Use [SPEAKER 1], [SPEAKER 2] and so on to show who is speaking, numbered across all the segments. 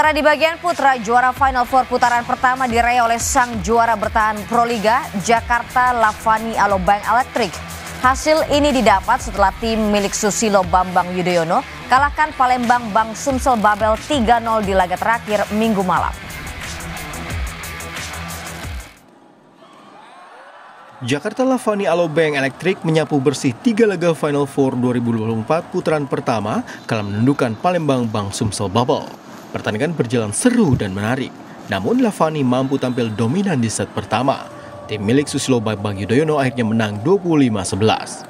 [SPEAKER 1] Sementara di bagian putra, juara Final Four putaran pertama diraih oleh sang juara bertahan Proliga, Jakarta Lavani Alobank Electric. Hasil ini didapat setelah tim milik Susilo Bambang Yudhoyono kalahkan Palembang Bang Sumsel Babel 3-0 di laga terakhir minggu malam.
[SPEAKER 2] Jakarta Lavani Alobank Electric menyapu bersih tiga laga Final Four 2024 putaran pertama kala menundukkan Palembang Bang Sumsel Babel. Pertandingan berjalan seru dan menarik, namun Lavani mampu tampil dominan di set pertama. Tim milik Susilo Bambang Yudhoyono akhirnya menang 25-11.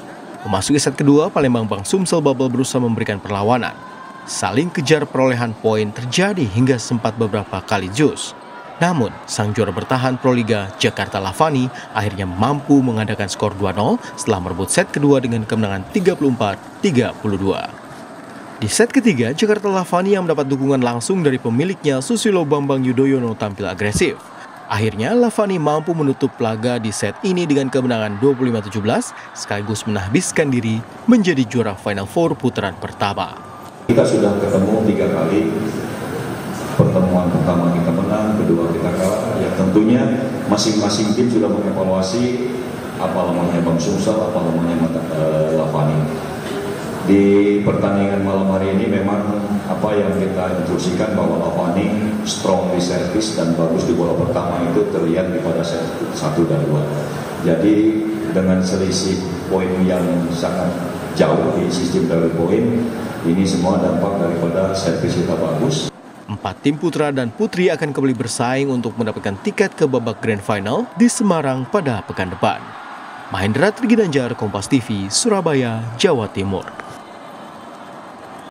[SPEAKER 2] Memasuki set kedua, Palembang Bang Sumsel Babel berusaha memberikan perlawanan. Saling kejar perolehan poin terjadi hingga sempat beberapa kali jus. Namun, sang juara bertahan Proliga Jakarta Lavani akhirnya mampu mengadakan skor 2-0 setelah merebut set kedua dengan kemenangan 34-32. Di set ketiga, Jakarta Lavani yang mendapat dukungan langsung dari pemiliknya Susilo Bambang Yudhoyono tampil agresif. Akhirnya Lavani mampu menutup laga di set ini dengan kemenangan 25-17 sekaligus menahbiskan diri menjadi juara Final Four putaran pertama.
[SPEAKER 3] Kita sudah ketemu tiga kali, pertemuan pertama kita menang, kedua kita kalah. Ya tentunya masing-masing tim sudah mengevaluasi apa lemahnya Bang Sumsel, apa lemahnya uh, Lavani. Di pertandingan malam hari ini memang apa yang kita instruksikan bahwa Lavani strong di servis dan bagus di bola pertama itu terlihat di pada set satu dan dua. Jadi dengan selisih poin yang sangat jauh di sistem dari poin, ini semua dampak daripada servis kita bagus.
[SPEAKER 2] Empat tim putra dan putri akan kembali bersaing untuk mendapatkan tiket ke babak Grand Final di Semarang pada pekan depan. Mahendra Triginanjar, Kompas TV, Surabaya, Jawa Timur.